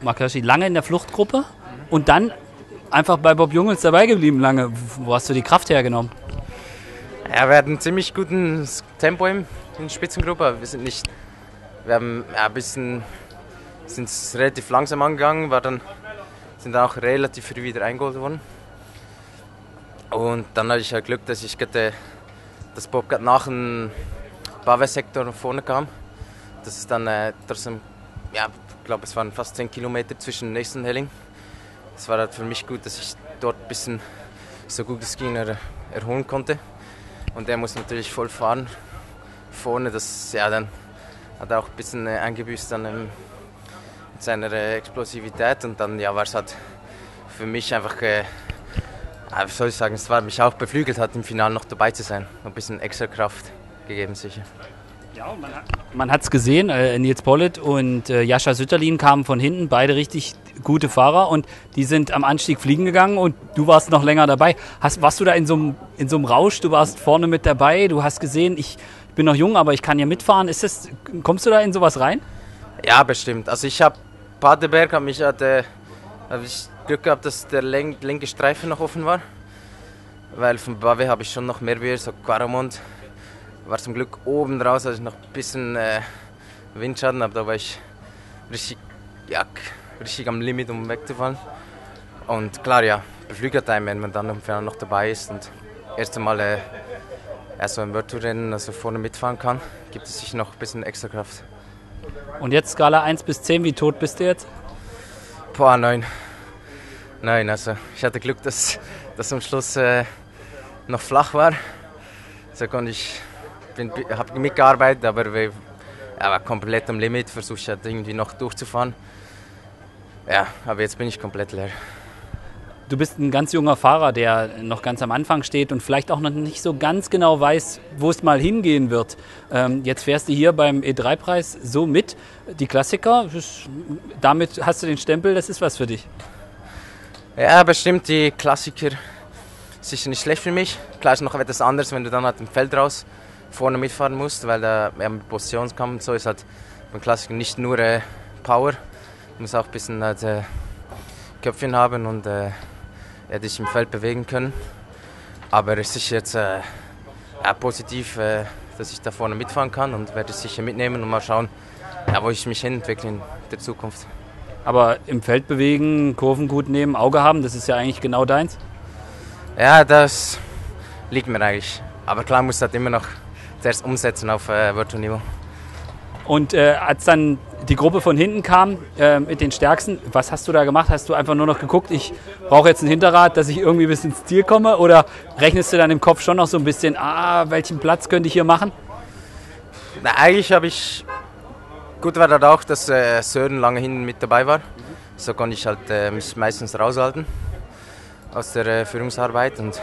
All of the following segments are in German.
Mark Hirschi lange in der Fluchtgruppe und dann einfach bei Bob Jungels dabei geblieben lange. Wo hast du die Kraft hergenommen? Ja, wir hatten ein ziemlich gutes Tempo in der Spitzengruppe. Wir sind nicht, wir haben ein bisschen, sind relativ langsam angegangen, war dann, sind dann auch relativ früh wieder eingeholt worden. Und dann hatte ich ja Glück, dass ich gerade, dass Bob gerade nach dem Bave-Sektor nach vorne kam. Das ist dann äh, trotzdem, ja, ich glaube, es waren fast 10 Kilometer zwischen nächsten Helling. Es war halt für mich gut, dass ich dort ein bisschen so gut es ging er, erholen konnte. Und der muss natürlich voll fahren vorne. Das ja, dann hat er auch ein bisschen äh, eingebüßt dann, ähm, mit seiner äh, Explosivität. Und dann ja, war es halt für mich einfach, äh, wie soll ich sagen, es war mich auch beflügelt hat, im Finale noch dabei zu sein. Ein bisschen extra Kraft gegeben sicher. Ja, man hat es gesehen, äh, Nils Pollitt und äh, Jascha Sütterlin kamen von hinten, beide richtig gute Fahrer und die sind am Anstieg fliegen gegangen und du warst noch länger dabei. Hast, warst du da in so einem Rausch? Du warst vorne mit dabei, du hast gesehen, ich bin noch jung, aber ich kann ja mitfahren. Ist das, kommst du da in sowas rein? Ja, bestimmt. Also ich habe Paderberg, habe ich, hatte, hab ich Glück gehabt, dass der linke Streifen noch offen war. Weil von Bave habe ich schon noch mehr wie so Quaramont war zum Glück oben raus, als ich noch ein bisschen äh, Windschatten habe. Da war ich richtig, ja, richtig am Limit, um wegzufallen. Und klar, ja, beflügelt einen, wenn man dann noch dabei ist und erst einmal äh, so ein Virtual-Rennen also vorne mitfahren kann, gibt es sich noch ein bisschen extra Kraft. Und jetzt Skala 1 bis 10, wie tot bist du jetzt? Boah, 9. Nein, also ich hatte Glück, dass das am Schluss äh, noch flach war. So konnte ich habe mitgearbeitet, aber wir, ja, komplett am Limit, versuche ich halt irgendwie noch durchzufahren. Ja, aber jetzt bin ich komplett leer. Du bist ein ganz junger Fahrer, der noch ganz am Anfang steht und vielleicht auch noch nicht so ganz genau weiß, wo es mal hingehen wird. Ähm, jetzt fährst du hier beim E3-Preis so mit. Die Klassiker, damit hast du den Stempel, das ist was für dich. Ja, bestimmt, die Klassiker sicher nicht schlecht für mich. Klar ist noch etwas anderes, wenn du dann halt im Feld raus vorne mitfahren musst, weil der ja, mit Positionskampf so ist halt beim Klassiker nicht nur äh, Power, du musst auch ein bisschen halt, äh, Köpfchen haben und äh, ja, dich im Feld bewegen können. Aber es ist jetzt äh, ja, positiv, äh, dass ich da vorne mitfahren kann und werde es sicher mitnehmen und mal schauen, ja, wo ich mich entwickle in der Zukunft. Aber im Feld bewegen, Kurven gut nehmen, Auge haben, das ist ja eigentlich genau deins? Ja, das liegt mir eigentlich. Aber klar muss das immer noch zuerst umsetzen auf äh, Virtual Niveau. Und äh, als dann die Gruppe von hinten kam äh, mit den Stärksten, was hast du da gemacht? Hast du einfach nur noch geguckt, ich brauche jetzt ein Hinterrad, dass ich irgendwie bis ins Ziel komme? Oder rechnest du dann im Kopf schon noch so ein bisschen, ah, welchen Platz könnte ich hier machen? Na, eigentlich habe ich, gut war das auch, dass äh, Sören lange hinten mit dabei war. So konnte ich halt äh, mich meistens raushalten aus der äh, Führungsarbeit und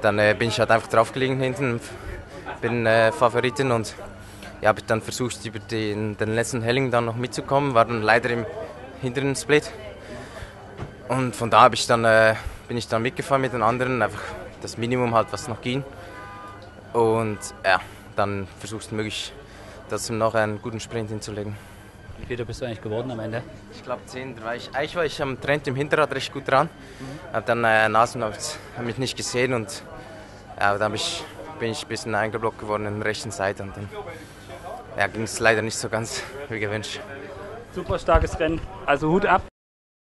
dann äh, bin ich halt einfach draufgelegen hinten bin äh, Favoritin und ja, habe dann versucht, über den, den letzten Helling dann noch mitzukommen, war dann leider im hinteren Split. Und von da ich dann, äh, bin ich dann mitgefahren mit den anderen, einfach das Minimum halt, was noch ging. Und ja, dann versuchst du möglich, trotzdem noch einen guten Sprint hinzulegen. Wie viel bist du eigentlich geworden am Ende? Ich glaube 10. War ich, eigentlich war ich am Trend im Hinterrad recht gut dran. Mhm. Habe dann äh, Nasen hab, hab mich nicht gesehen und ja, dann habe ich bin ich ein bisschen eingeblockt geworden in der rechten Seite und dann ja, ging es leider nicht so ganz wie gewünscht. Super starkes Rennen, also Hut ab.